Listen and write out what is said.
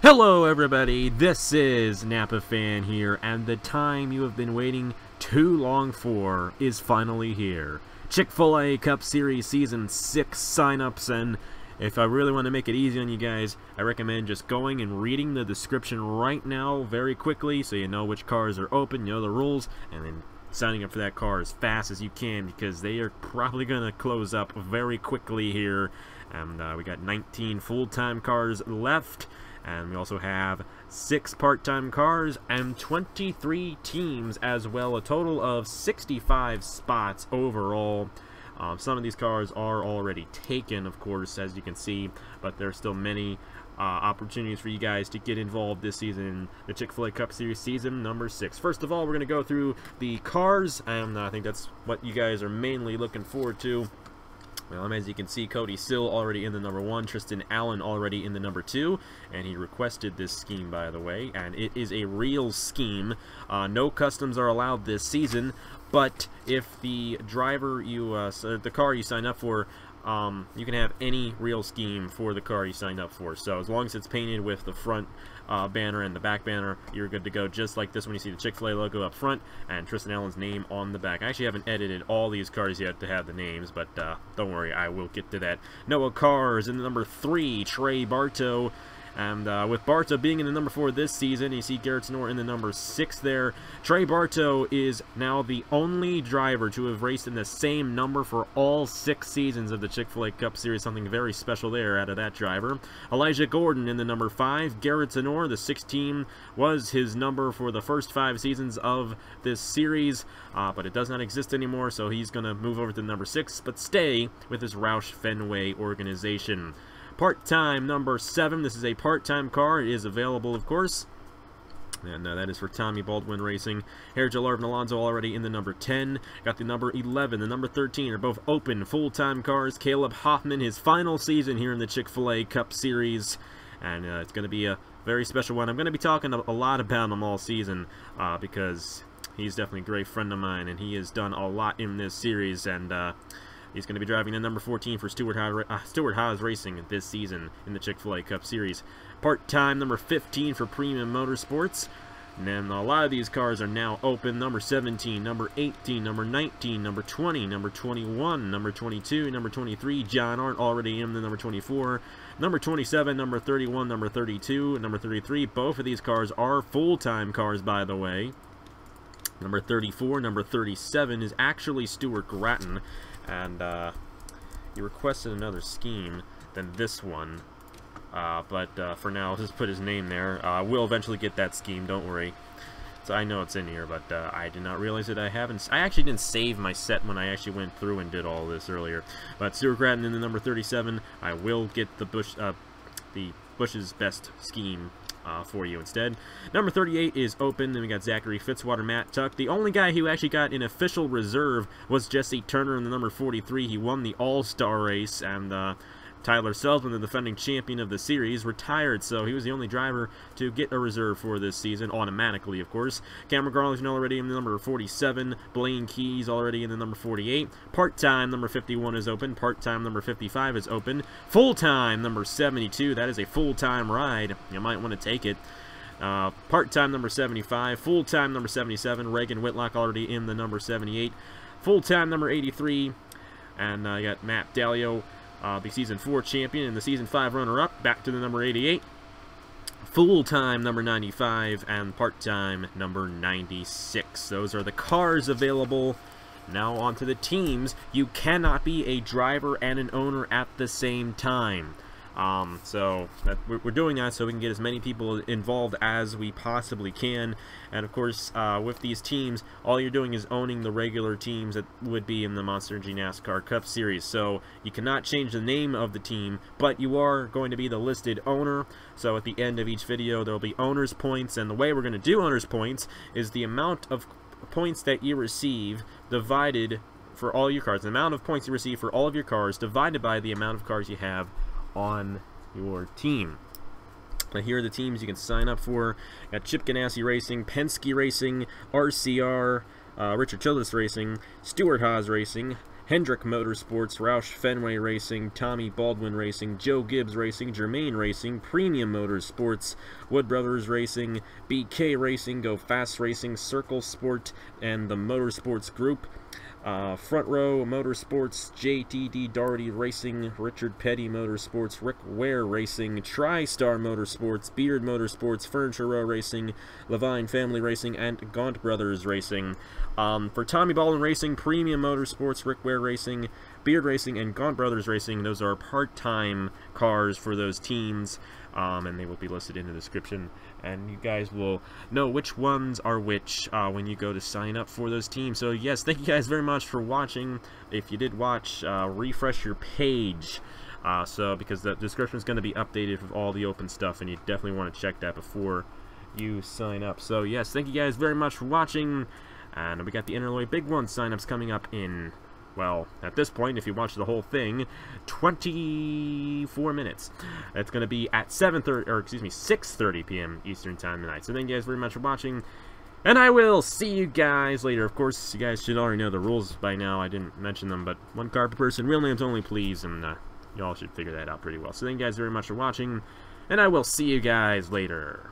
Hello everybody, this is Napa Fan here, and the time you have been waiting too long for is finally here. Chick-fil-A Cup Series Season 6 signups, and if I really want to make it easy on you guys, I recommend just going and reading the description right now very quickly so you know which cars are open, you know the rules, and then signing up for that car as fast as you can because they are probably going to close up very quickly here. And uh, we got 19 full-time cars left. And we also have six part-time cars and 23 teams as well, a total of 65 spots overall. Um, some of these cars are already taken, of course, as you can see, but there are still many uh, opportunities for you guys to get involved this season the Chick-fil-A Cup Series season number six. First of all, we're going to go through the cars, and I think that's what you guys are mainly looking forward to. Well, as you can see, Cody Sill already in the number one, Tristen Allen already in the number two, and he requested this scheme, by the way, and it is a real scheme. Uh, no customs are allowed this season, but if the driver you, uh, the car you sign up for um, you can have any real scheme for the car you signed up for. So as long as it's painted with the front uh, banner and the back banner, you're good to go. Just like this when you see the Chick-fil-A logo up front and Tristen Allen's name on the back. I actually haven't edited all these cars yet to have the names, but uh, don't worry, I will get to that. Noah Kars in the number three, Trey Barto. And uh, with Barto being in the number four this season, you see Garrett Sydnor in the number six there. Trey Barto is now the only driver to have raced in the same number for all six seasons of the Chick-fil-A Cup Series. Something very special there out of that driver. Elijah Gordon in the number five. Garrett Sydnor, the 16, was his number for the first five seasons of this series, uh, but it does not exist anymore, so he's going to move over to number six, but stay with his Roush Fenway organization. Part-time number 7. This is a part-time car. It is available, of course. And uh, that is for Tommy Baldwin Racing. Hierjel Arvin Alonso already in the number 10. Got the number 11, the number 13 are both open full-time cars. Caleb Hoffman, his final season here in the Chick-fil-A Cup Series. And uh, it's going to be a very special one. I'm going to be talking a, lot about him all season uh, because he's definitely a great friend of mine. And he has done a lot in this series. And uh, He's going to be driving the number 14 for Stewart Haas, uh, Stewart Haas Racing this season in the Chick-fil-A Cup Series. Part-time number 15 for Premium Motorsports. And then a lot of these cars are now open. Number 17, number 18, number 19, number 20, number 21, number 22, number 23. John Arndt already in the number 24. Number 27, number 31, number 32, number 33. Both of these cars are full-time cars, by the way. Number 34, number 37 is actually Stuart Gratton and uh, he requested another scheme than this one. Uh, but uh, for now, I'll just put his name there. Uh, we'll eventually get that scheme, don't worry. So I know it's in here, but uh, I did not realize that I haven't. I actually didn't save my set when I actually went through and did all this earlier. But Stuart Gratton in the number 37, I will get the Busch, uh, the Busch's best scheme uh, for you instead. Number 38 is open. Then we got Zachary Fitzwater, Matt Tuck. The only guy who actually got an official reserve was Jesse Turner in the number 43. He won the All-Star race, and uh, Tyler Selzman, the defending champion of the series, retired, so he was the only driver to get a reserve for this season, automatically, of course. Cameron Garlington already in the number 47, Blaine Keyes already in the number 48. Part-time number 51 is open, part-time number 55 is open. Full-time number 72, that is a full-time ride. You might want to take it. Uh, Part-time number 75, full-time number 77, Reagan Whitlock already in the number 78. Full-time number 83, and uh, got Matt Daleo uh, the Season 4 champion and the Season 5 runner-up, back to the number 88. Full-time number 95 and part-time number 96. Those are the cars available. Now on to the teams. You cannot be a driver and an owner at the same time. Um, so that, we're, we're, doing that so we can get as many people involved as we possibly can. And of course, uh, with these teams, all you're doing is owning the regular teams that would be in the Monster Energy NASCAR Cup Series. So you cannot change the name of the team, but you are going to be the listed owner. So at the end of each video, there will be owner's points. And the way we're going to do owner's points is the amount of points that you receive divided for all your cars. The amount of points you receive for all of your cars divided by the amount of cars you have on your team. Now here are the teams you can sign up for. Got Chip Ganassi Racing, Penske Racing, RCR, uh, Richard Childress Racing, Stewart Haas Racing, Hendrick Motorsports, Roush Fenway Racing, Tommy Baldwin Racing, Joe Gibbs Racing, Germain Racing, Premium Motorsports, Wood Brothers Racing, BK Racing, Go Fast Racing, Circle Sport, and the Motorsports Group. Uh, Front Row Motorsports, JTG Daugherty Racing, Richard Petty Motorsports, Rick Ware Racing, TriStar Motorsports, Beard Motorsports, Furniture Row Racing, Levine Family Racing, and Gaunt Brothers Racing. Um, for Tommy Baldwin Racing, Premium Motorsports, Rick Ware Racing, Beard Racing, and Gaunt Brothers Racing, those are part-time cars for those teams, um, and they will be listed in the description and you guys will know which ones are which uh, when you go to sign up for those teams. So yes, thank you guys very much for watching. If you did watch, uh, refresh your page. Uh, so because the description is going to be updated with all the open stuff, and you definitely want to check that before you sign up. So yes, thank you guys very much for watching, and we got the Interloy Big One signups coming up in well, at this point, if you watch the whole thing, 24 minutes. It's going to be at 7.30, or excuse me, 6.30 p.m. Eastern Time tonight. So thank you guys very much for watching, and I will see you guys later. Of course, you guys should already know the rules by now. I didn't mention them, but one card per person, real names only, please, and uh, y'all should figure that out pretty well. So thank you guys very much for watching, and I will see you guys later.